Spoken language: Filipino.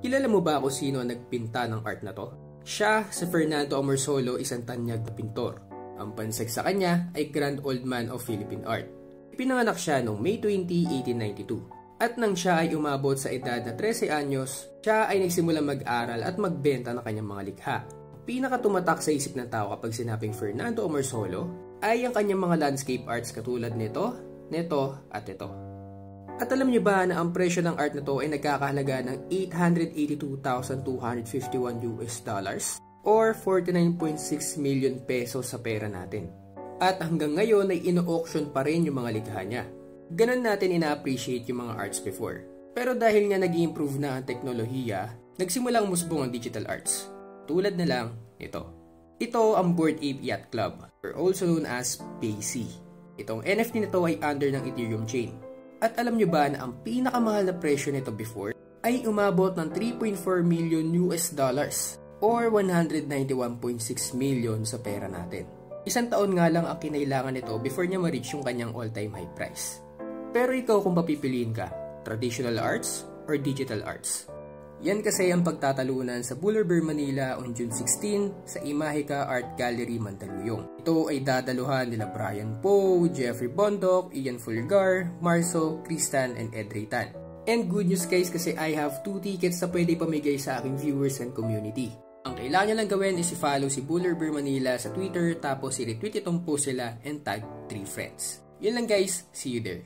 Kilala mo ba kung sino ang nagpinta ng art na to? Siya, si Fernando Amorsolo, isang tanyag na pintor. Ang pansag sa kanya ay Grand Old Man of Philippine Art. Pinanganak siya noong May 20, 1892. At nang siya ay umabot sa edad na 13 anyos, siya ay nagsimula mag-aral at magbenta ng kanyang mga likha. Pinakatumatak sa isip ng tao kapag sinabing Fernando Amorsolo ay ang kanyang mga landscape arts katulad nito, nito at ito. At alam niyo ba na ang presyo ng art na to ay nagkakahalaga ng 882,251 US dollars or 49.6 million pesos sa pera natin. At hanggang ngayon ay ino-auction pa rin yung mga likha niya. Ganon natin ina-appreciate yung mga arts before. Pero dahil nga nag improve na ang teknolohiya, nagsimulang musbong ang digital arts. Tulad na lang ito. Ito ang Bored Ape Yacht Club, or also known as BAYC. Itong NFT nito ay under ng Ethereum chain at alam nyo ba na ang pinakamahal na presyo nito before ay umabot ng 3.4 million US dollars or 191.6 million sa pera natin. Isang taon nga lang ang kinailangan nito before niya ma-reach yung kanyang all-time high price. Pero ikaw kung papipiliin ka, traditional arts or digital arts? Yan kasi ang pagtatalunan sa Boulevard Manila on June 16 sa Imahika Art Gallery, Mandaluyong. Ito ay dadaluhan nila Brian Poe, Jeffrey Bondoc, Ian Fulgar, Marso, Kristan, and Ed Raytan. And good news guys kasi I have 2 tickets na pwede pamigay sa aking viewers and community. Ang kailangan lang gawin is i-follow si Boulevard Manila sa Twitter tapos i-retweet itong post sila and tag 3 friends. Yun lang guys, see you there.